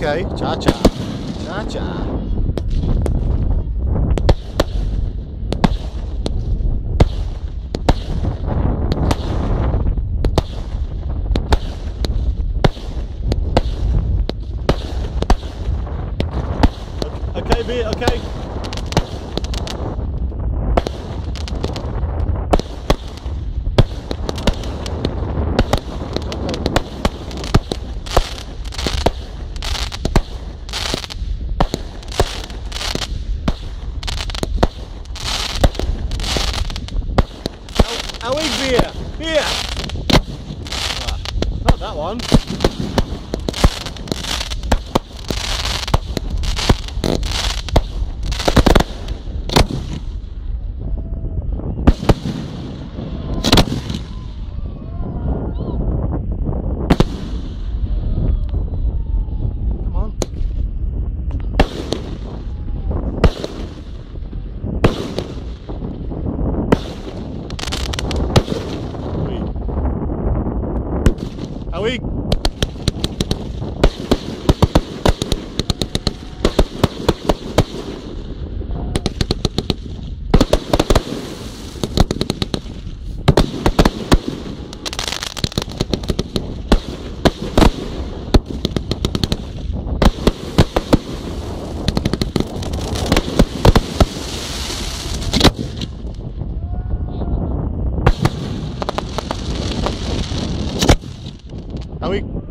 Okay, cha cha. Cha cha. Okay, be okay. Away beer! Beer! Ah, not that one. A week. Away. Away.